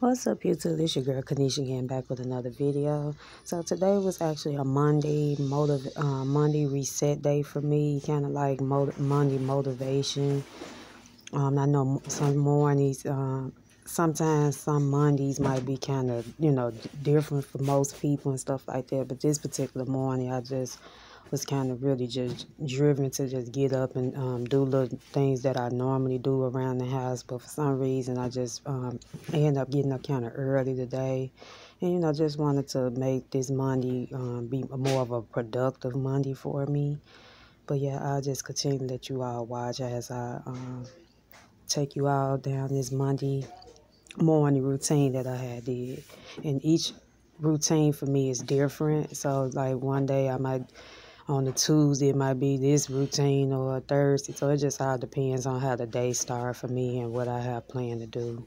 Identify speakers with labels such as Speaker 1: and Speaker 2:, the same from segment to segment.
Speaker 1: What's up YouTube? It's your girl Keneisha again back with another video. So today was actually a Monday motive uh, Monday reset day for me, kind of like Monday motivation. Um, I know some mornings, uh, sometimes some Mondays might be kind of you know different for most people and stuff like that. But this particular morning, I just was kind of really just driven to just get up and um, do little things that I normally do around the house. But for some reason, I just um, ended up getting up kind of early today. And, you know, just wanted to make this Monday um, be more of a productive Monday for me. But yeah, I'll just continue to let you all watch as I um, take you all down this Monday morning routine that I had did. And each routine for me is different. So like one day I might on a Tuesday, it might be this routine or a Thursday. So it just all depends on how the day start for me and what I have planned to do.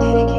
Speaker 1: dedicated.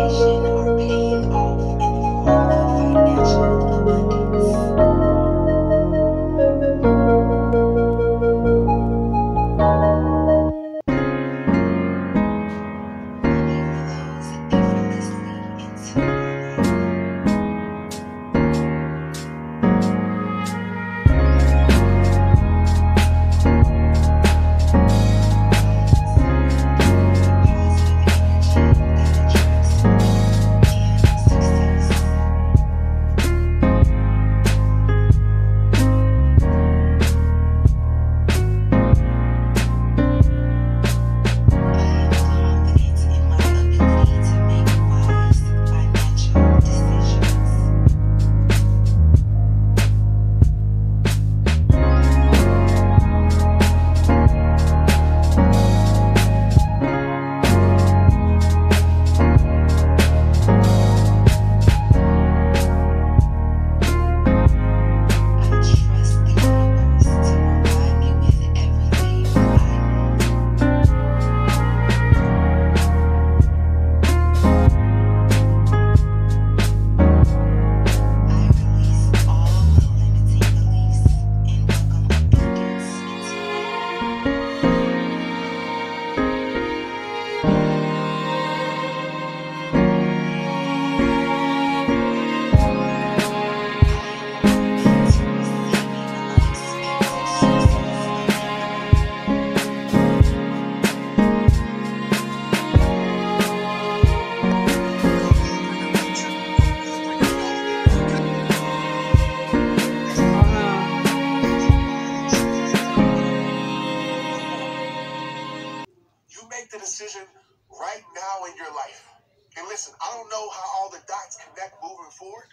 Speaker 2: Listen, I don't know how all the dots connect moving forward.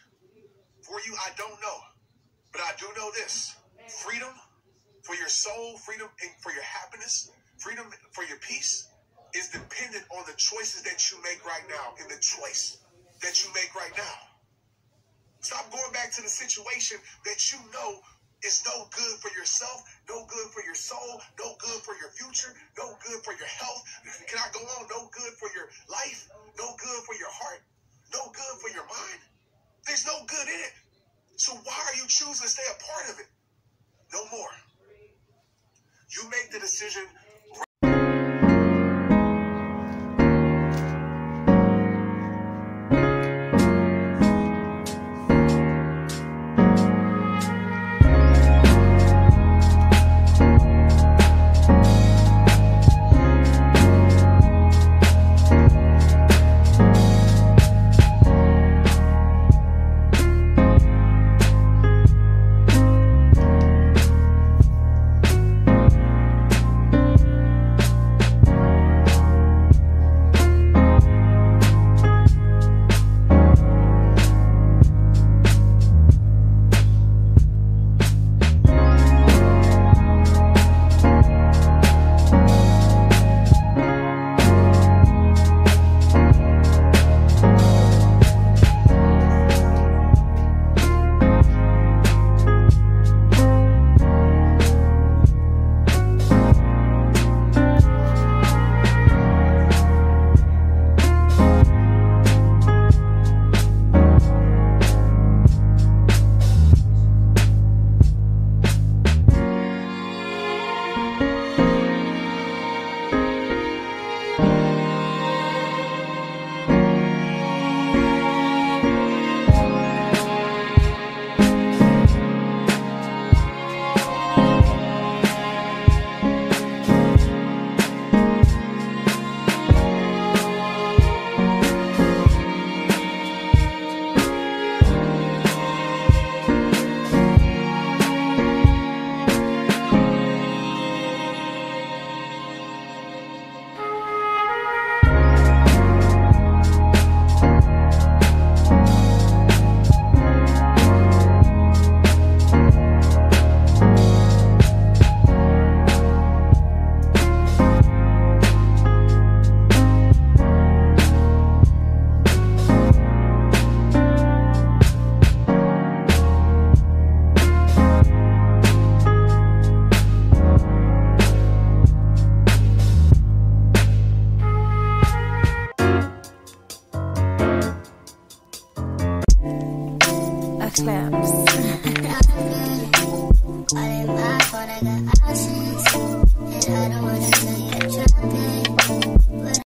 Speaker 2: For you, I don't know. But I do know this freedom for your soul, freedom for your happiness, freedom for your peace is dependent on the choices that you make right now, in the choice that you make right now. Stop going back to the situation that you know is no good for yourself, no good for your soul, no good for your future, no good for your health. Can I go on? No good for your life, no good for your heart, no good for your mind. There's no good in it. So why are you choosing to stay a part of it? No more. You make the decision